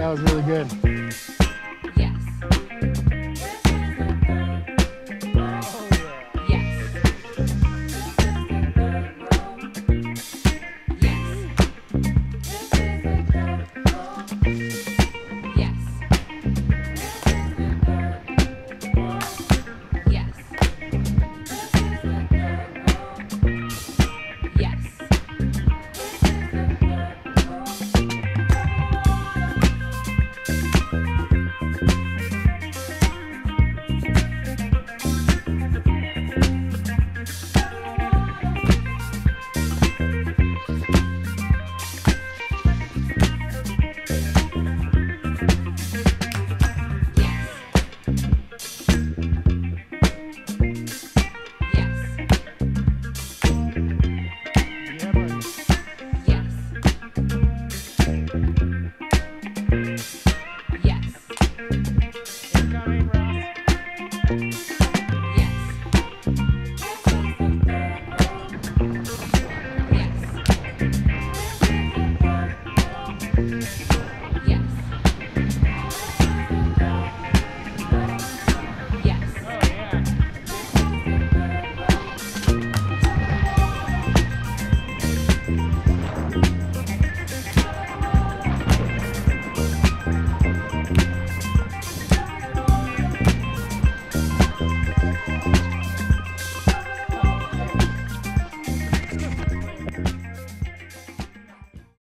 that was really good. Yes. Yes.